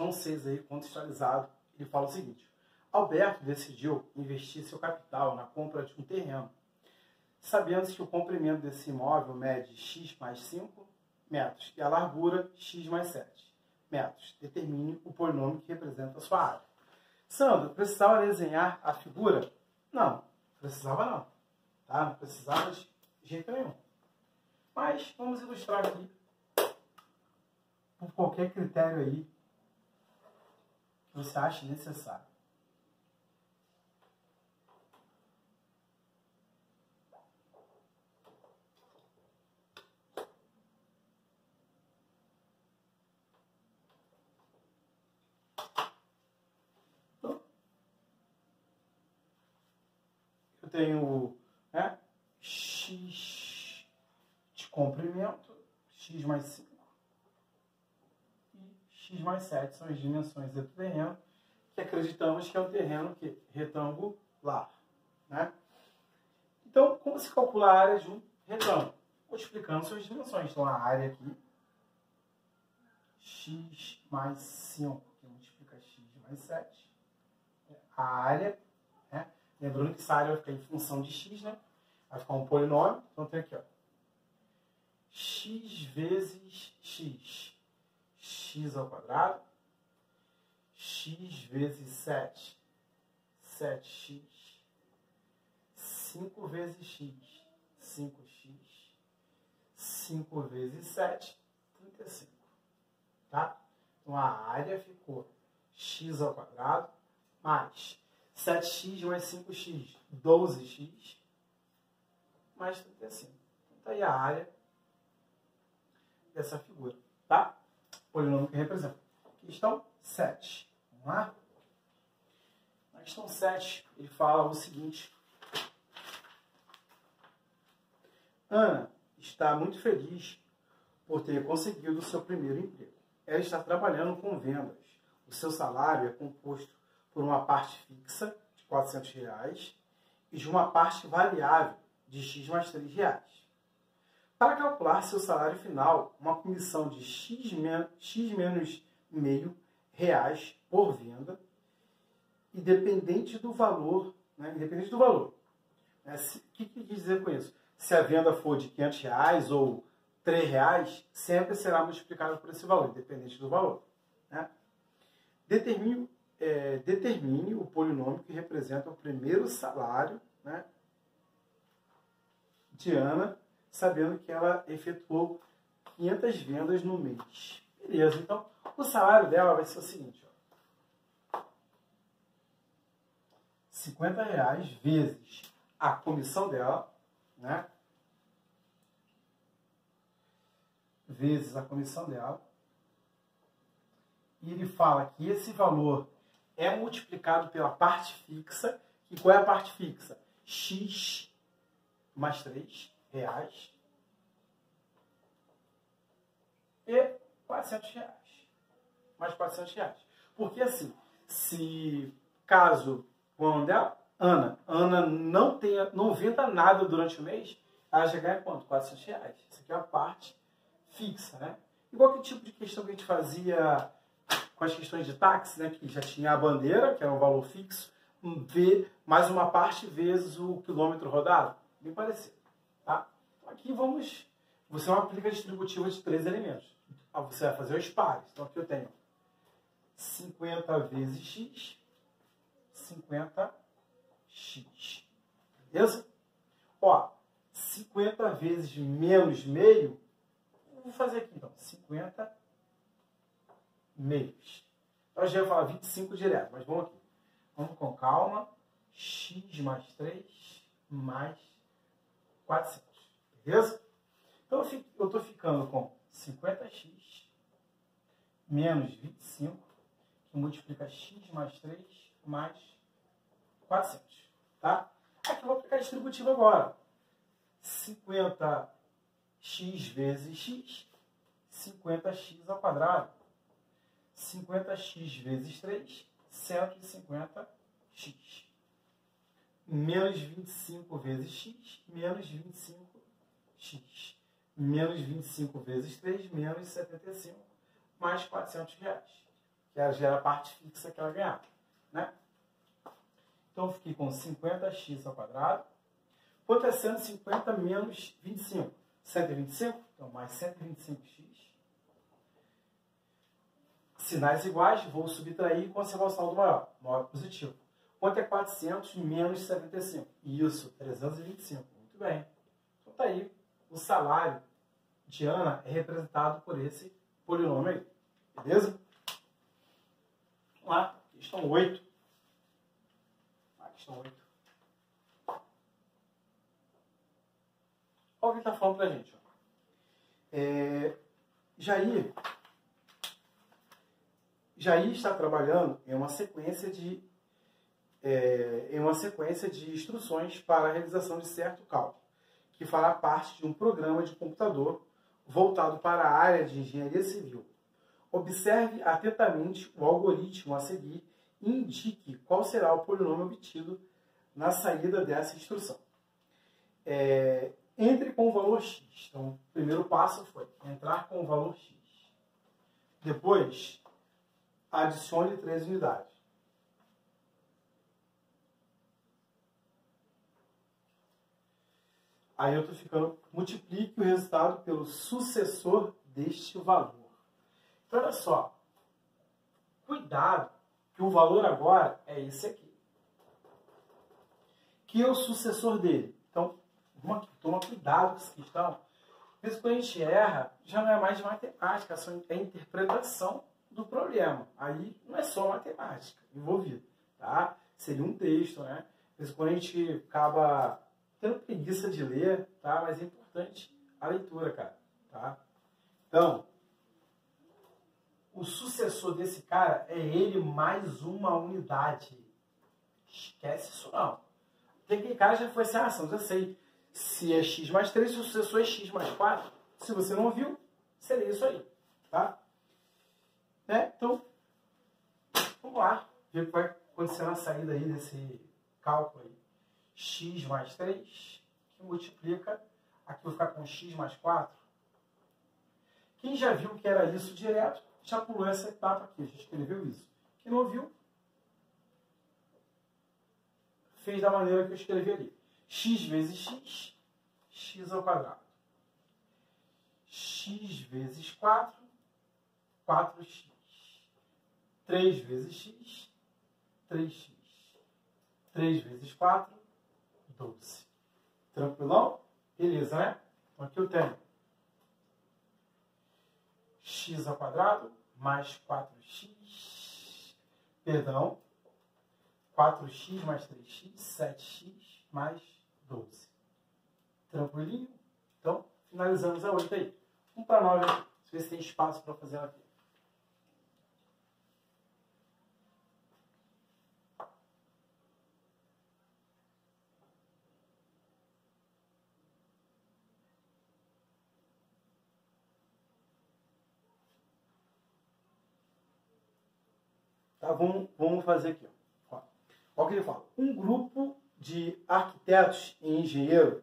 Questão 6 aí, contextualizado. Ele fala o seguinte. Alberto decidiu investir seu capital na compra de um terreno, sabendo que o comprimento desse imóvel mede x mais 5 metros e a largura x mais 7 metros. Determine o polinômio que representa a sua área. Sandro, precisava desenhar a figura? Não, precisava não. Tá? Não precisava de jeito nenhum. Mas vamos ilustrar aqui por qualquer critério aí que você ache necessário. eu tenho né, x de comprimento, x mais 5 e x mais 7 são as dimensões do terreno, que acreditamos que é um terreno que, retangular. Né? Então, como se calcula a área de um retângulo? Multiplicando suas dimensões. Então, a área aqui, x mais 5, que multiplica x mais 7. A área Lembrando que essa área vai ficar em função de x, né? Vai ficar um polinômio. Então tem aqui, ó. x vezes x. x ao quadrado. x vezes 7. 7x. 5 vezes x. 5x. 5 vezes 7. 35. Tá? Então a área ficou x ao quadrado mais 7x mais 5x, 12x mais 35. Então, tá aí a área dessa figura, tá? Polinômio que representa. Questão 7. Vamos lá? Na questão 7, ele fala o seguinte. Ana está muito feliz por ter conseguido o seu primeiro emprego. Ela está trabalhando com vendas. O seu salário é composto por uma parte fixa de 400 reais e de uma parte variável de x mais 3 reais. Para calcular seu salário final, uma comissão de x, menos meio reais por venda, independente do valor, né? independente do valor. O é, que, que quer dizer com isso? Se a venda for de 500 reais ou 3 reais, sempre será multiplicado por esse valor, independente do valor. Né? Determine é, determine o polinômio que representa o primeiro salário né, de Ana, sabendo que ela efetuou 500 vendas no mês. Beleza, então o salário dela vai ser o seguinte: ó, 50 reais vezes a comissão dela, né? Vezes a comissão dela. E ele fala que esse valor é multiplicado pela parte fixa. E qual é a parte fixa? X mais 3 reais e 400 reais. Mais 400 reais. Porque assim, se caso é Ana, Ana não tenha, não venda nada durante o mês, ela já ganha quanto? 400 reais. Isso aqui é a parte fixa, né? Igual que tipo de questão que a gente fazia com as questões de táxi, né, que já tinha a bandeira, que era um valor fixo, V mais uma parte vezes o quilômetro rodado. Bem parecido. Tá? Aqui vamos. Você não aplica a distributiva de três elementos. Ah, você vai fazer os pares. Então aqui eu tenho 50 vezes x, 50x. Beleza? Ó, 50 vezes menos meio, vou fazer aqui então, 50 meios. Então, a gente vai falar 25 direto, mas vamos aqui. Vamos com calma. x mais 3 mais 400. Beleza? Então, eu estou ficando com 50x menos 25, que multiplica x mais 3 mais 400. Tá? Aqui eu vou aplicar a distributiva agora. 50x vezes x, 50x ao quadrado 50x vezes 3, 150x. Menos 25 vezes x, menos 25x. Menos 25 vezes 3, menos 75. mais 400 reais, que já era a parte fixa que ela ganhava. Né? Então, eu fiquei com 50x ao quadrado. Quanto é 150 menos 25? 125? Então, mais 125x. Sinais iguais, vou subtrair e conservar o saldo maior, maior positivo. Quanto é 400 menos 75? Isso, 325. Muito bem. Então, tá aí. O salário de Ana é representado por esse polinômio aí. Beleza? Vamos lá. Questão 8. Ah, questão 8. Olha o que está falando para a gente. Ó. É, Jair, Jair está trabalhando em uma sequência de é, em uma sequência de instruções para a realização de certo cálculo, que fará parte de um programa de computador voltado para a área de engenharia civil. Observe atentamente o algoritmo a seguir e indique qual será o polinômio obtido na saída dessa instrução. É, entre com o valor x. Então, o primeiro passo foi entrar com o valor x. Depois, adicione três unidades. Estou ficando, multiplique o resultado pelo sucessor deste valor. Então, olha só. Cuidado, que o valor agora é esse aqui. Que é o sucessor dele. Então, uma, toma cuidado com essa questão. Mesmo quando a gente erra, já não é mais de matemática, é interpretação do problema. Aí não é só matemática envolvida, tá? Seria um texto, né? Mesmo quando a gente acaba tendo preguiça de ler, tá? Mas é importante a leitura, cara, tá? Então, o sucessor desse cara é ele mais uma unidade. Esquece isso não. Aquele cara já foi sem ação, já sei se é x mais 3, se o sucessor é x mais 4. Se você não viu, seria isso aí. Tá? Né? Então, vamos lá. Ver o que vai acontecer na saída aí desse cálculo aí. X mais 3, que multiplica. Aqui vou ficar com x mais 4. Quem já viu que era isso direto, já pulou essa etapa aqui, já escreveu isso. Quem não viu, fez da maneira que eu escrevi ali x vezes x, x ao quadrado. x vezes 4, 4x. 3 vezes x, 3x. 3 vezes 4, 12. Tranquilão? Beleza, né? Então aqui eu tenho x ao quadrado mais 4x, perdão, 4x mais 3x, 7x mais 12. Tranquilinho? Então, finalizamos a 8 aí. 1 para 9 aqui. Deixa eu ver se tem espaço para fazer ela aqui. Vamos, vamos fazer aqui. Olha o que ele fala. Um grupo de arquitetos e engenheiro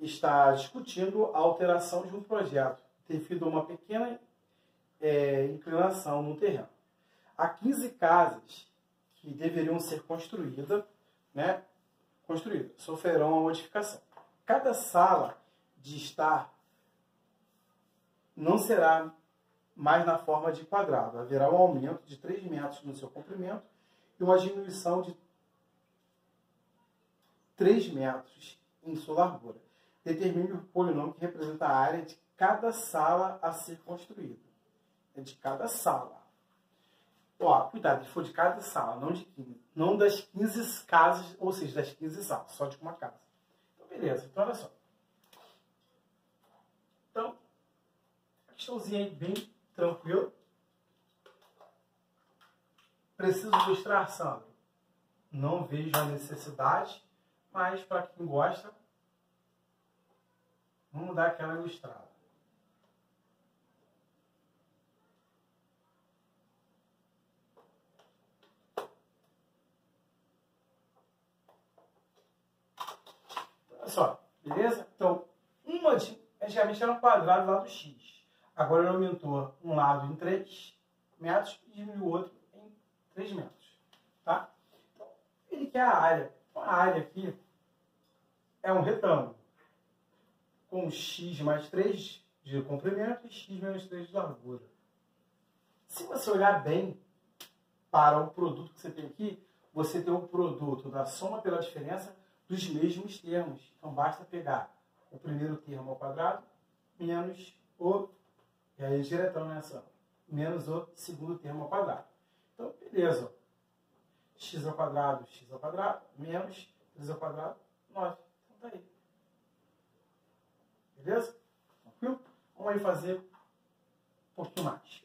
está discutindo a alteração de um projeto devido a uma pequena é, inclinação no terreno. Há 15 casas que deveriam ser construídas, né, construídas, sofrerão uma modificação. Cada sala de estar não será mais na forma de quadrado. Haverá um aumento de 3 metros no seu comprimento e uma diminuição de 3 metros em sua largura. Determine o polinômio que representa a área de cada sala a ser construída. É de cada sala. Ó, cuidado, se for de cada sala, não de 15. Não das 15 casas, ou seja, das 15 salas, só de uma casa. Então, beleza. Então, olha só. Então, a questãozinha aí bem tranquila. Preciso ilustrar, Sandro? Não vejo a necessidade mas para quem gosta, vamos dar aquela ilustrada. Olha só, beleza? Então, uma de, antigamente era um quadrado lá do x. Agora ele aumentou um lado em 3 metros e diminuiu o outro em 3 metros. Tá? Então, ele quer a área. Então, a área aqui é um retângulo com x mais 3 de comprimento e x menos 3 de largura. Se você olhar bem para o produto que você tem aqui, você tem o produto da soma pela diferença dos mesmos termos. Então, basta pegar o primeiro termo ao quadrado menos o, e aí diretão nessa, menos o segundo termo ao quadrado. Então, beleza. x ao quadrado, x ao quadrado, menos 3 ao quadrado, 9. Então, tá aí. Beleza? Tranquilo? Vamos aí fazer um pouquinho mais.